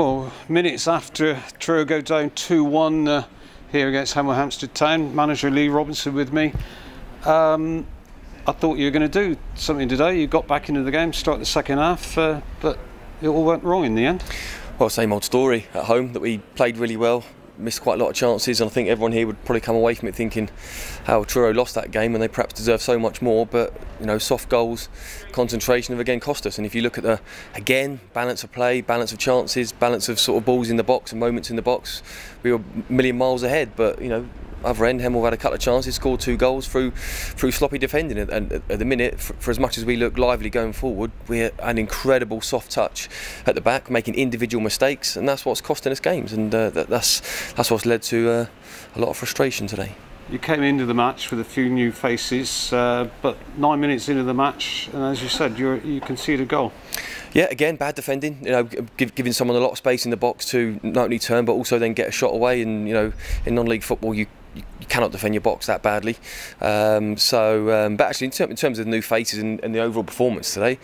Well, minutes after Truro go down 2 1 uh, here against Hemel Hempstead Town, manager Leigh Robinson with me. Um, I thought you were going to do something today. You got back into the game, start the second half, uh, but it all went wrong in the end. Well, same old story at home that we played really well, missed quite a lot of chances, and I think everyone here would probably come away from it thinking how Truro lost that game and they perhaps deserve so much more. But you know, soft goals, concentration have again cost us. And if you look at the again balance of play, balance of chances, balance of sort of balls in the box and moments in the box, we were a million miles ahead. But you know, other end, Hemel had a couple of chances, scored two goals through through sloppy defending. And at the minute, for, for, as much as we look lively going forward, we're an incredible soft touch at the back, making individual mistakes, and that's what's costing us games. And uh, that, that's that's what's led to uh, a lot of frustration today. You came into the match with a few new faces, uh, but nine minutes into the match, and as you said, you you conceded a goal. Yeah, again, bad defending. You know, give, giving someone a lot of space in the box to not only turn but also then get a shot away. And you know, in non-league football, you you, cannot defend your box that badly. Um, so, um, but actually, in, ter in, terms of the new faces and, and, the overall performance today,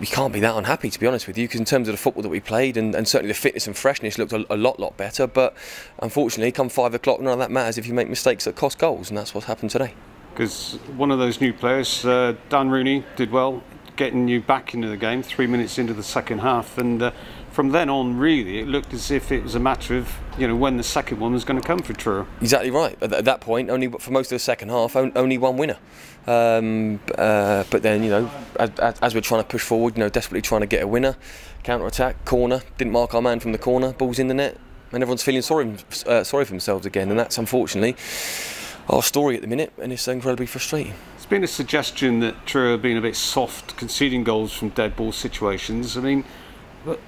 we can't be that unhappy to be honest with you because in terms of the football that we played and, and certainly the fitness and freshness looked a, a, lot lot better but unfortunately come five o'clock none of that matters if you make mistakes that cost goals and that's what's happened today because one of those new players uh, Dan Rooney did well getting you back into the game three minutes into the second half and uh, from then on, really, it looked as if it was a matter of you know when the second one was going to come for Truro. Exactly right. At that point, only for most of the second half, only one winner. Um, uh, but then you know, as, as, we're trying to push forward, you know, desperately trying to get a winner, counter attack, corner, didn't mark our man from the corner, balls in the net, and everyone's feeling sorry uh, sorry for themselves again, and that's unfortunately our story at the minute, and it's incredibly frustrating. It's been a suggestion that Truro have been a bit soft conceding goals from dead ball situations. I mean, but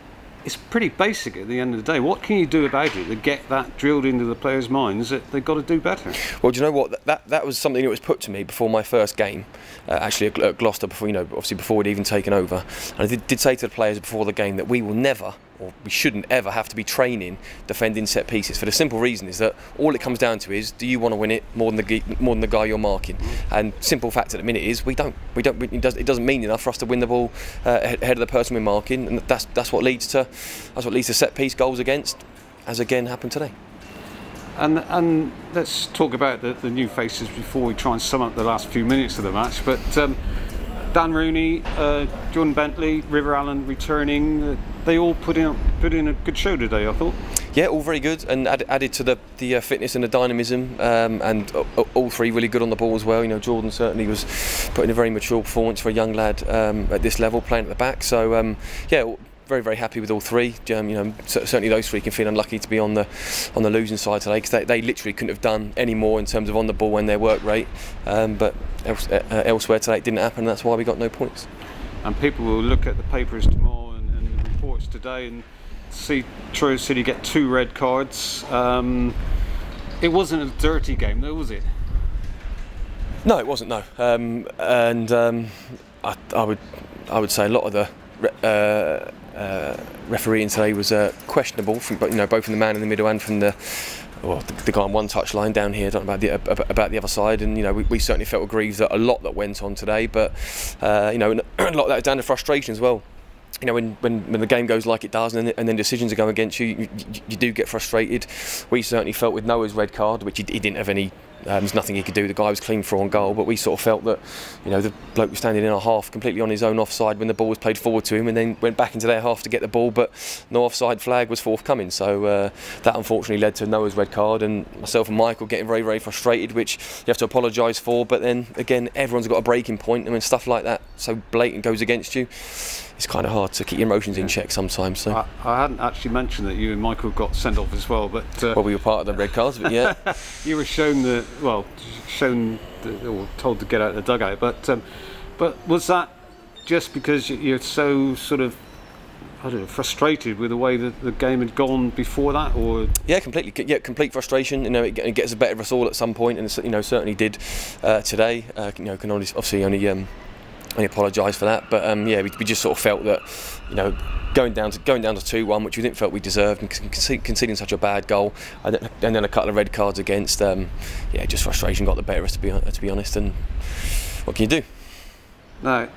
it's pretty basic at the end of the day. What can you do about it to get that drilled into the players' minds that they've got to do better? Well, do you know what? That that was something that was put to me before my first game, uh, actually at Gloucester, before you know, obviously before we'd even taken over. And I did, did say to the players before the game that we will never or we shouldn't ever have to be training defending set pieces for the simple reason is that all it comes down to is do you want to win it more than the more than the guy you're marking and simple fact at the minute is we don't we don't it, does, doesn't mean enough for us to win the ball uh, ahead of the person we're marking and that's that's what leads to that's what leads to set piece goals against as again happened today and and let's talk about the, the new faces before we try and sum up the last few minutes of the match but um, Dan Rooney, uh, Jordan Bentley, River Allen returning. Uh, they all put in put in a good show today. I thought. Yeah, all very good and add, added to the the uh, fitness and the dynamism, um, and all three really good on the ball as well. You know, Jordan certainly was putting a very mature performance for a young lad um, at this level, playing at the back. So um, yeah very very happy with all three. Um, you know, certainly those three can feel unlucky to be on the on the losing side today because they, they literally couldn't have done any more in terms of on the ball and their work rate. Um, but else, uh, uh, elsewhere today it didn't happen. And that's why we got no points. And people will look at the papers tomorrow today and see Truro City get two red cards. Um, it wasn't a dirty game, though, was it? No, it wasn't. No, um, and um, I, I, would I would say a lot of the. Uh, uh, refereeing today was uh, questionable, from, you know, both from the man in the middle and from the well, the, the guy on one touch line down here, about the about the other side, and you know we, we certainly felt aggrieved that a lot that went on today, but uh, you know a lot of that down to frustration as well you know, when, when, when the game goes like it does and then, and then decisions are going against you, you, you, do get frustrated. We certainly felt with Noah's red card, which he, he didn't have any um, there's nothing he could do. The guy was clean for on goal, but we sort of felt that, you know, the bloke was standing in our half completely on his own offside when the ball was played forward to him, and then went back into their half to get the ball, but no offside flag was forthcoming. So uh, that unfortunately led to Noah's red card, and myself and Michael getting very, very frustrated, which you have to apologise for. But then again, everyone's got a breaking point, and when stuff like that so blatant goes against you, it's kind of hard to keep your emotions in check sometimes. So I, I, hadn't actually mentioned that you and Michael got sent off as well, but uh, well, we were part of the red cards, but yeah, you were shown the well, shown or told to get out of the dugout. But um, but was that just because you're so sort of I don't know, frustrated with the way that the game had gone before that, or yeah, completely, yeah, complete frustration. You know, it, it gets the better of us all at some point, and you know, certainly did uh, today. Uh, you know, can only obviously only um, I apologise for that. But um, yeah, we, we, just sort of felt that, you know, going down to going down to two one, which we didn't felt we deserved, and conceding such a bad goal, and then, and then a couple of red cards against, um, yeah, just frustration got the better of us to be to be honest. And what can you do? No,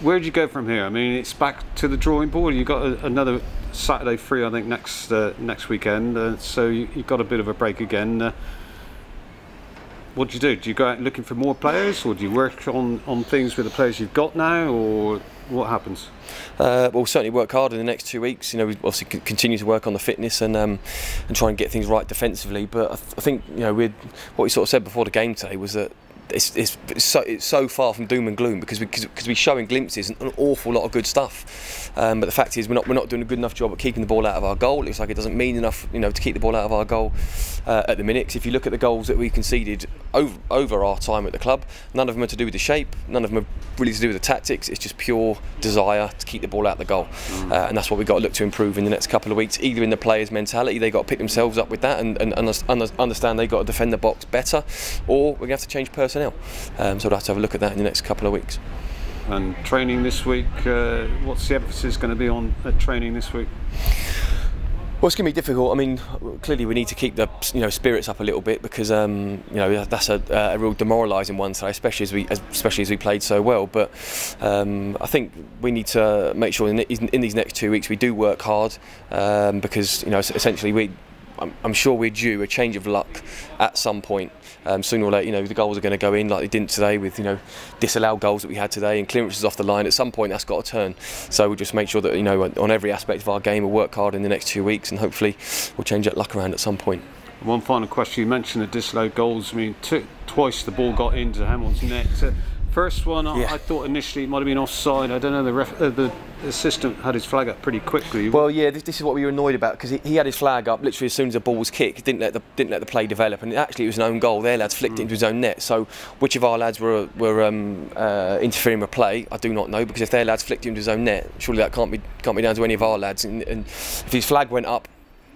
where do you go from here? I mean, it's back to the drawing board. You've got a, another Saturday free, I think, next uh, next weekend. Uh, so you, have got a bit of a break again. Uh, what do you do? Do you go out looking for more players, or do you work on, on things with the players you've got now, or what happens? Uh, we'll certainly work hard in the next two weeks. You know, we obviously continue to work on the fitness and um, and try and get things right defensively. But I, th I think you know, what we sort of said before the game today was that it's, it's, it's, so, it's so far from doom and gloom because we because we're showing glimpses and an awful lot of good stuff. Um, but the fact is we're not we're not doing a good enough job at keeping the ball out of our goal. It looks like it doesn't mean enough, you know, to keep the ball out of our goal uh, at the minute. Cause if you look at the goals that we conceded over over our time at the club, none of them are to do with the shape. None of them are really to do with the tactics. It's just pure desire to keep the ball out of the goal, mm. uh, and that's what we've got to look to improve in the next couple of weeks. Either in the players' mentality, they've got to pick themselves up with that and, and, and understand they've got to defend the box better, or we're going to have to change personnel. Um, so we'll have to have a look at that in the next couple of weeks. And training this week, uh, what's the emphasis going to be on at training this week? Well, it's going to be difficult. I mean, clearly we need to keep the you know spirits up a little bit because um, you know that's a, a real demoralising one today, especially as we especially as we played so well. But um, I think we need to make sure in, in, these next two weeks we do work hard um, because you know essentially we I'm, I'm, sure we're due a change of luck at some point. Um, sooner or later, you know, the goals are going to go in like they didn't today with, you know, disallowed goals that we had today and clearances off the line. At some point, that's got to turn. So we'll just make sure that, you know, on every aspect of our game, we'll work hard in the next two weeks and hopefully we'll change that luck around at some point. One final question. You mentioned the disallowed goals. I mean, twice the ball got into Hemel's net. First one, yeah. I thought initially it might have been offside. I don't know. The, ref, uh, the assistant had his flag up pretty quickly. Well, yeah, this, this is what we were annoyed about because he, he, had his flag up literally as soon as the ball was kicked. Didn't let the didn't let the play develop, and actually it was an own goal. Their lads flicked mm. it into his own net. So which of our lads were were um, uh, interfering with play? I do not know because if their lads flicked it into his own net, surely that can't be can't be down to any of our lads. And, and if his flag went up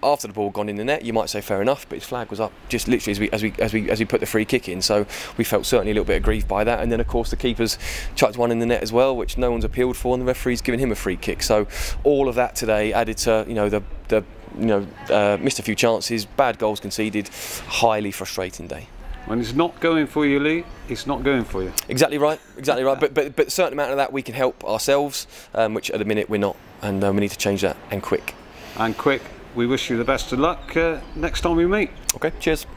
after the ball gone in the net, you might say fair enough, but his flag was up just literally as we as we as we as we put the free kick in. So we felt certainly a little bit aggrieved by that. And then of course the keeper's chucked one in the net as well, which no one's appealed for, and the referee's given him a free kick. So all of that today added to you know the the you know uh, missed a few chances, bad goals conceded, highly frustrating day. When it's not going for you, Leigh, it's not going for you. Exactly right, exactly right. But but but a certain amount of that we can help ourselves, um, which at the minute we're not, and uh, we need to change that and quick. And quick we wish you the best of luck uh, next time we meet. Okay, cheers.